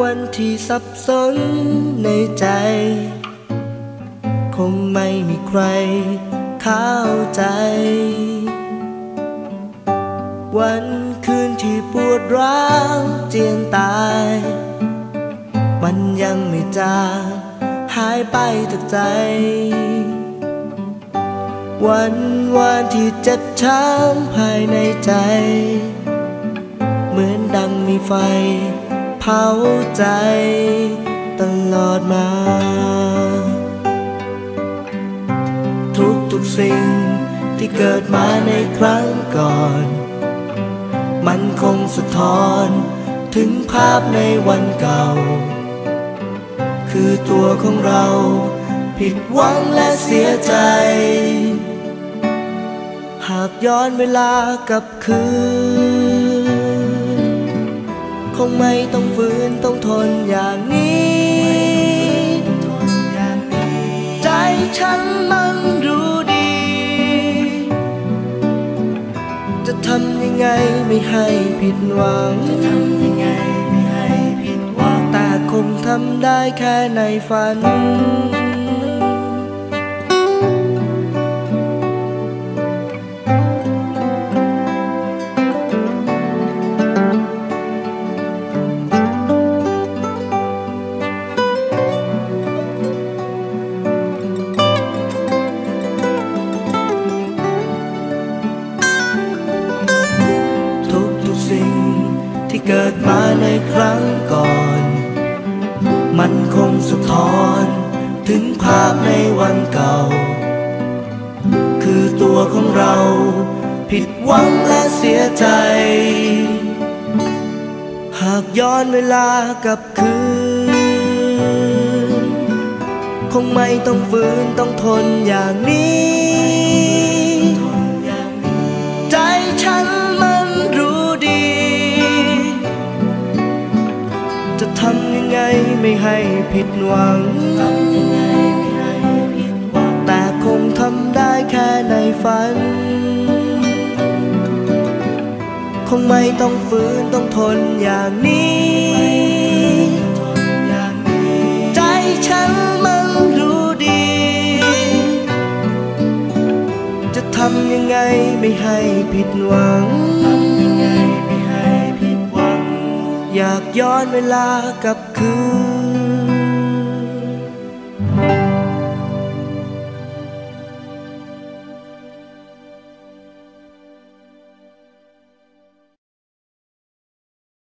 วนที่สับสนในใจ คงไม่มีใครเข้าใจ วันคืนที่ปวดร้าวเจียนตาย มันยังไม่จางหายไปจากใจ วันวานที่เจ็บช้ำภายในใจ เหมือนดังมีไฟ ผาใจตลอดมา ทุกทุกสิ่งที่เกิดมาในครั้งก่อน มันคงสะท้อนถึงภาพในวันเก่า คือตัวของเราผิดหวังและเสียใจ หากย้อนเวลากลับคืน คงไม่ต้องฝืนต้องทนอย่างนี้ ใจฉันมันรู้ดี จะทำยังไงไม่ให้ผิดหวัง จะทำยังไงไม่ให้ผิดหวัง แต่คงทำได้แค่ในฝัน เกิดมาในครั้งก่อน มันคงสะท้อนถึงภาพในวันเก่า คือตัวของเราผิดหวังและเสียใจ หากย้อนเวลากลับคืน คงไม่ต้องฝืนต้องทนอย่างนี้ ยังไงไม่ให้ผิดหวังทำยังไงไม่ให้ผิดหวัง แต่คงทำได้แค่ในฝัน คงไม่ต้องฝืนต้องทนอย่างนี้ ใจฉันมันรู้ดี จะทำยังไงไม่ให้ผิดหวัง อยากย้อนเวลากลับคืน